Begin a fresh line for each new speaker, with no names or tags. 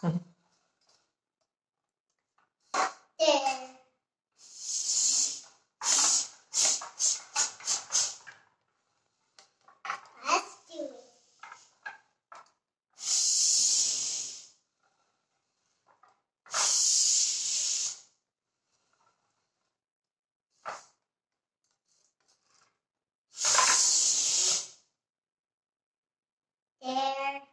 There. Let's do it. There.